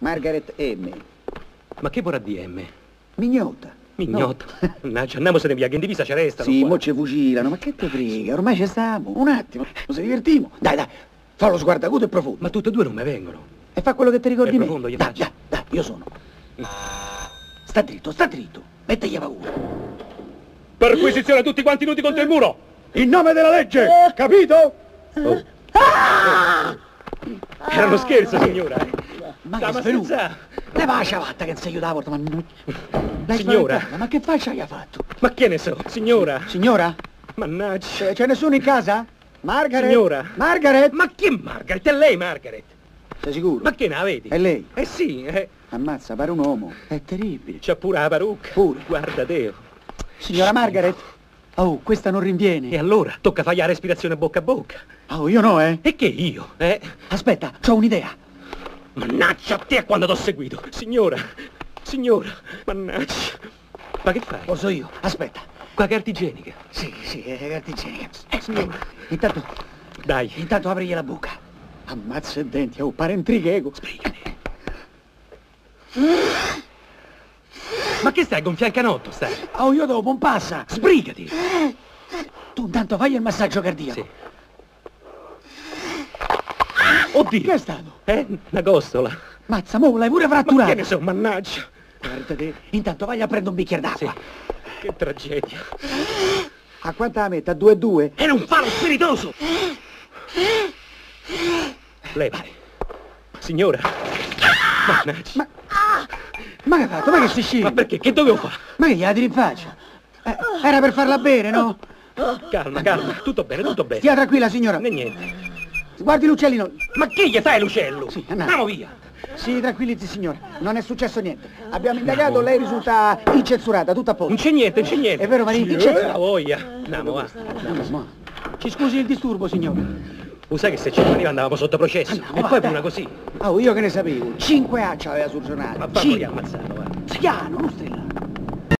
Margaret M. Ma che vorrà dire M? Mignota. Mignotto. Mannaggia, andiamosene via, che in divisa ci restano Sì, qua. mo ci fucilano, ma che te frega? Ormai ci stiamo. Un attimo, ci divertimo. Dai, dai, fa lo sguardacuto e profondo. Ma tutte e due non mi vengono. E fa quello che ti ricordi È me. profondo, gli dai, faccio. dai, dai, io sono. Sta dritto, sta dritto. Mettegli paura. Perquisizione tutti quanti nuti contro il muro! In nome della legge, capito? Oh. Era uno scherzo, signora. Ma che svenuto? scherzando. Leva la ciabatta che non sei aiutato, ma non... L'hai Signora. spaventata, Ma che faccia hai fatto? Ma che ne so, signora? Signora? Mannaggia. C'è, nessuno in casa? Margaret? Signora. Margaret? Ma chi è Margaret? È lei, Margaret? Sei sicuro? Ma che ne vedi? È lei? Eh sì, eh. Ammazza, pare un uomo. È terribile. C'ha pure la parrucca. Pure. Guarda Deo. Signora Margaret? Oh, questa non rinviene. E allora? Tocca fare la respirazione bocca a bocca. Oh, io no, eh? E che io? Eh? Aspetta, ho un'idea. Mannaggia a te a quando t'ho seguito. Signora, signora, mannaggia. Ma che fai? Lo so io. Aspetta. Qua carta igienica. Sì, sì, è carta igienica. Eh, signora. Intanto, Dai. intanto aprigli la bocca. Ammazza i denti, oh, pare un trichego. Sbrigati. Ma che stai, gonfia il canotto, stai? Oh, io devo pompassa. Sbrigati. Tu intanto fai il massaggio cardiaco. Sì. Oddio. Che è stato? Eh, una costola. Mazza, mo l'hai pure Ma che ne so, mannaggia. Guarda te. Intanto vai a prendere un bicchiere Sì. d'acqua. Che tragedia. A quanta la mette? A due e due? Era un faro spiritoso. Levati. Signora. Mannaggia. Ma... Ma che hai fatto? Ma che si sceglie? Ma perché? Che dovevo fare? Ma che gliela tiri in faccia? Eh, era per farla bere, no? Calma, calma. Tutto bene, tutto bene. Stia tranquilla, signora. Né niente. Guardi l'uccellino. Ma che gli fai, Lucello? Sì, andiamo. Andiamo via. Si tranquillizzi, signora. Non è successo niente. Abbiamo indagato, lei risulta incensurata, tutto a Non posto. c'è niente, non c'è niente. È vero? Sì, eh, La voglia. Andiamo, va. Ma- Ci scusi il disturbo, signore. Lo sai che se ci rimaniva andavamo sotto processo. Andiamo, e va, poi dai. una così. Oh, io che ne sapevo. Cinque accia aveva sul giornale. Ma va ammazzato, va. Piano, non strillare.